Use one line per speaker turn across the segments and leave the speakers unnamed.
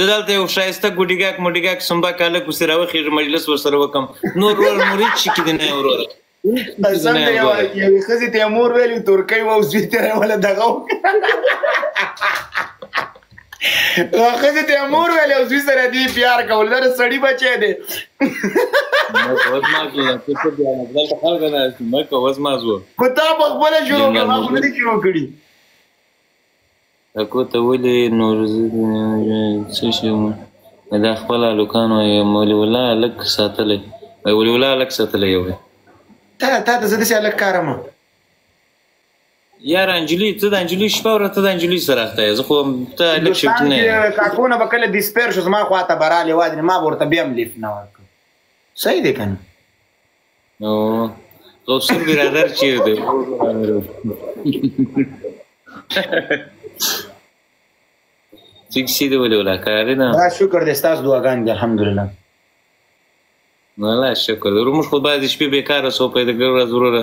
زه دلته یو شایسته ګډیګاک مډیګاک سمبا کاله کو سره وخیږي مجلس ورسره وکم نور ورور مرید شي کې نه ورور
قسم دی یو یو خزي ته مور ویل ترکي وو زوی ته ولا دغه خزي ته مور ویل او زوی سره دی پیار کول در سړی بچی دی کو تا په خپل شروع کړه ما خپل شروع کړی
اکو ته ولي نورزشي مو دا خپل الکان وي مولي ولا الک ساتلې وي ولي ولا الک ساتلې یو
تا تا ته زده سي الک کارم
یار انجلی ته د انجلی شپه ور ته د انجلی سره اخته زه خو ته الک شوت نه
کاکونه بکله د سپیر شو زما خواته براله وادنه ما ورته بیا ملیف نه ورک صحیح دی کنه
نو غوثون برادر چیر دی ٹھیک سی دی ولې ولا کاری نه
دا شکر دې تاسو دعاګان دي الحمدلله
نه لا شکر درو موږ خو باید شپې بیکاره سو پیدا ګر
ورځ وروره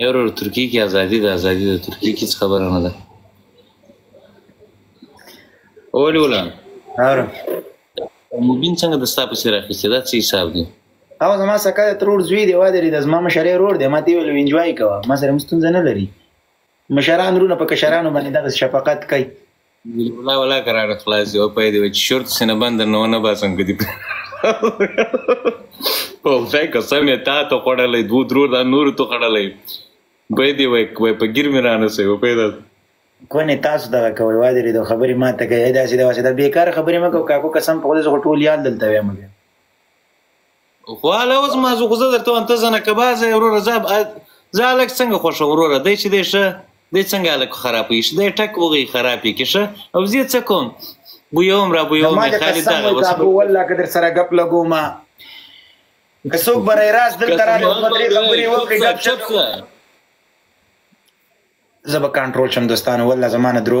ای ورور ترکیه کې ازادي ده ازادي ده ترکیه کې څه خبره نه ده اول ولا
هر
مبین څنګه د ستا په سر اخیسته دا څه حساب دی
او زما سکه ترور زوی دی واده لري د زما مشرې رور دی ما ته ویل انجوای کوه ما سره مستونځ نه لري مشران رونه په کشرانو باندې دغه شفقت کوي
ولا ولا قرار خلاص او په دې چې شرط سینه بند نه ونه باسم کدي او ځای قسم تا ته خړلې دوه درو دا نور ته خړلې به دې وای کوي په ګیر مې رانه سي په
دې کونه تاسو دا کوي وای دې د خبرې ما ته کوي دا چې دا واسه دا بیکار خبرې ما کو کاکو قسم په دې ټول یاد دلته وایم
خواله اوس ما زه خو زه درته وایم ته زنه کبازه یې وروره زه زه هلک څنګه خوښوم وروره دی چې دی ښه دی څنګه هلک خرابوي ښه دی ټک وغوي خراب یې کې ښه او زه څه کوم بویوم را بویوم یې
خالي دغه وس کابو والله که در سره ګپ لګوم که څوک برای راز دلته راغی دوه درې خبرې وکړي ګپ شپ زه به کنټرول شم دوستانو والله زما نه درو